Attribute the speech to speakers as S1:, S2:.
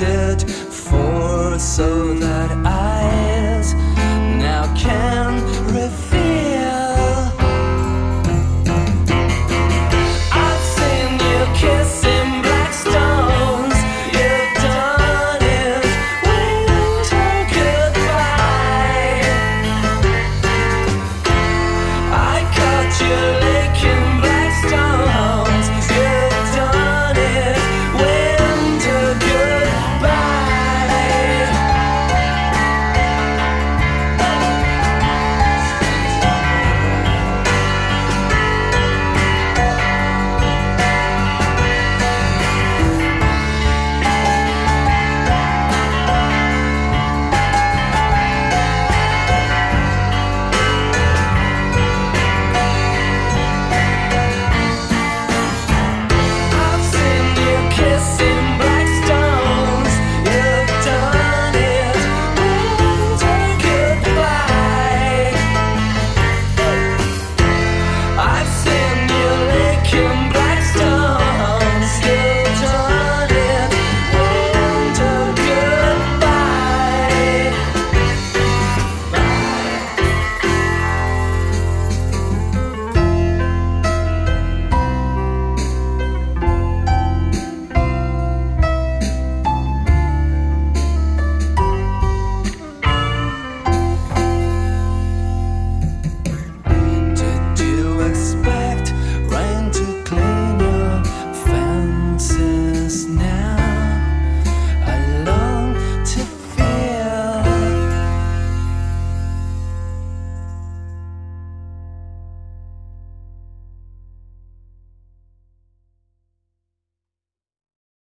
S1: waited for so that I.